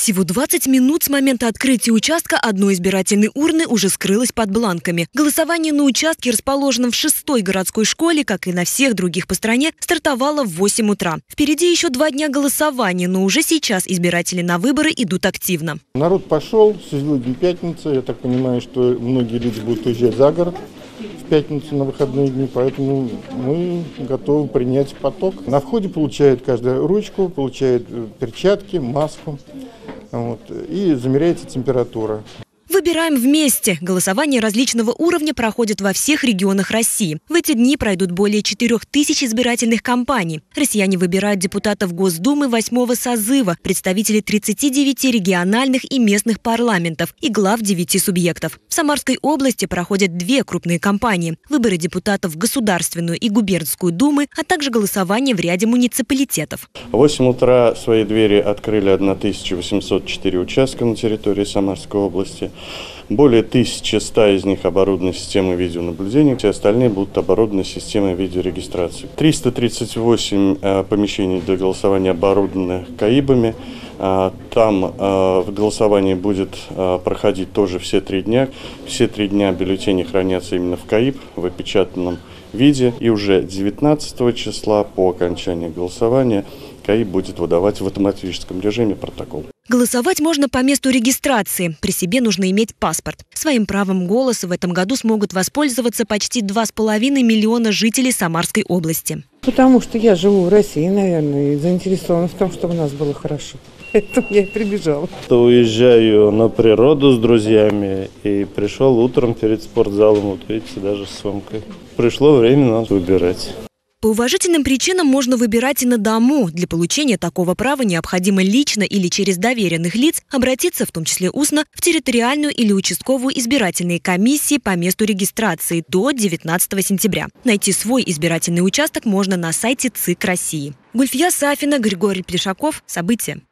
Всего 20 минут с момента открытия участка одной избирательной урны уже скрылась под бланками. Голосование на участке, расположенном в шестой городской школе, как и на всех других по стране, стартовало в 8 утра. Впереди еще два дня голосования, но уже сейчас избиратели на выборы идут активно. Народ пошел, сегодня пятница, я так понимаю, что многие люди будут уезжать за город в пятницу на выходные дни, поэтому мы готовы принять поток. На входе получает каждая ручку, получает э, перчатки, маску вот, и замеряется температура. Выбираем вместе. Голосование различного уровня проходит во всех регионах России. В эти дни пройдут более 4 тысяч избирательных кампаний. Россияне выбирают депутатов Госдумы восьмого созыва, представителей 39 региональных и местных парламентов и глав 9 субъектов. В Самарской области проходят две крупные кампании – выборы депутатов в Государственную и Губернскую думы, а также голосование в ряде муниципалитетов. В 8 утра свои двери открыли 1804 участка на территории Самарской области. Более 1100 из них оборудованы системой видеонаблюдения, все остальные будут оборудованы системой видеорегистрации. 338 э, помещений для голосования оборудованы КАИБами. Э, там э, в голосовании будет проходить тоже все три дня. Все три дня бюллетени хранятся именно в КАИБ, в опечатанном виде. И уже 19 числа по окончании голосования КАИБ будет выдавать в автоматическом режиме протокол. Голосовать можно по месту регистрации. При себе нужно иметь паспорт. Своим правом голоса в этом году смогут воспользоваться почти 2,5 миллиона жителей Самарской области. Потому что я живу в России, наверное, и заинтересована в том, чтобы у нас было хорошо. Поэтому я и прибежала. Уезжаю на природу с друзьями и пришел утром перед спортзалом, вот видите, даже с сумкой. Пришло время нас выбирать. По уважительным причинам можно выбирать и на дому. Для получения такого права необходимо лично или через доверенных лиц обратиться, в том числе устно, в территориальную или участковую избирательные комиссии по месту регистрации до 19 сентября. Найти свой избирательный участок можно на сайте ЦИК России. Гульфия Сафина, Григорий Плешаков. События.